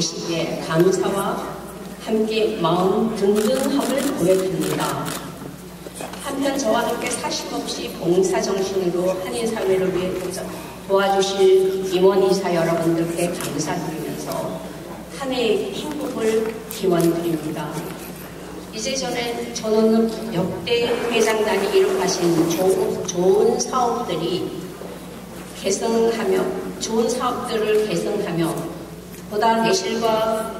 계시기에 감사와 함께 마음 든든함을 보여줍니다. 한편 저와 함께 사심없이 봉사정신으로 한인사회를 위해 도와주실 임원이사 여러분들께 감사드리면서 한 해의 행복을 기원드립니다. 이제 전에 저는 역대 회장단이 이룩하신 좋은, 좋은 사업들이 개성하며 좋은 사업들을 개성하며 보다 내실과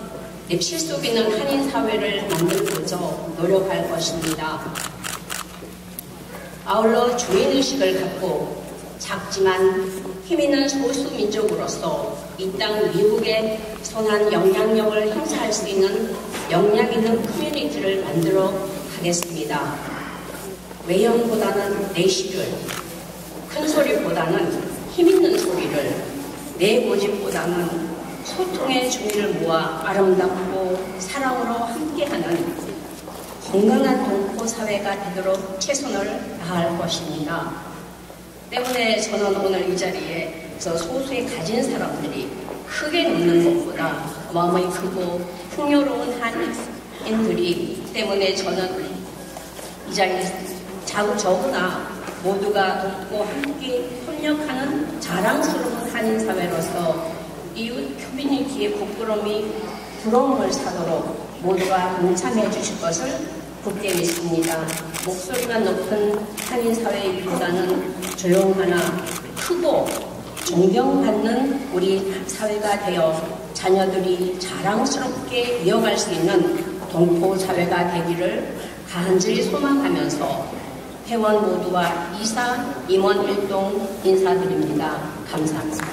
냅실 속 있는 한인 사회를 만들고자 노력할 것입니다. 아울러 주인의식을 갖고 작지만 힘있는 소수민족으로서 이 땅 미국에 선한 영향력을 행사할 수 있는 역량 있는 커뮤니티를 만들어 가겠습니다. 외형보다는 내실을, 큰 소리보다는 힘있는 소리를, 내 고집보다는 소통의 주의를 모아 아름답고 사랑으로 함께하는 건강한 동포 사회가 되도록 최선을 다할 것입니다. 때문에 저는 오늘 이 자리에서 소수의 가진 사람들이 크게 눕는 것보다 마음이 크고 풍요로운 한인들이 때문에 저는 이 자리에 저구나 모두가 돕고 함께 협력하는 자랑스러운 한인 사회로서 이웃 커뮤니티의 부끄러움이 부러움을 사도록 모두가 동참해 주실 것을 굳게 믿습니다. 목소리가 높은 한인 사회보다는 조용하나 크고 존경받는 우리 사회가 되어 자녀들이 자랑스럽게 이어갈 수 있는 동포 사회가 되기를 간절히 소망하면서 회원 모두와 이사 임원 일동 인사드립니다. 감사합니다.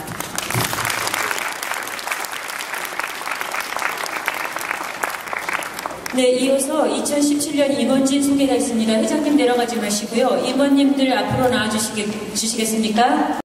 네, 이어서 2017년 임원진 소개가 있습니다. 회장님 내려가지 마시고요. 임원님들 앞으로 나와주시겠습니까?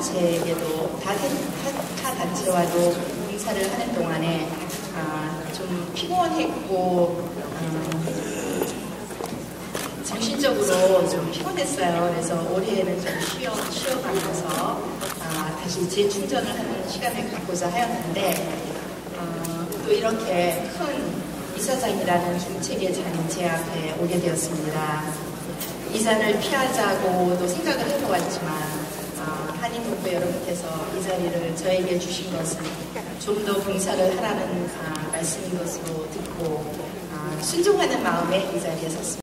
단체에게도 다, 타 단체와도 봉사를 하는 동안에 아, 좀 피곤했고 음, 정신적으로 좀 피곤했어요. 그래서 올해는 좀 쉬어, 쉬어가면서 아, 다시 재충전을 하는 시간을 갖고자 하였는데 아, 또 이렇게 큰 이사장이라는 중책의 잔재 앞에 오게 되었습니다. 이사를 피하자고도 생각을 해보았지만 한인 동포 여러분께서 이 자리를 저에게 주신 것은 좀 더 봉사를 하라는 아, 말씀인 것으로 듣고 아, 순종하는 마음에 이 자리에 섰습니다.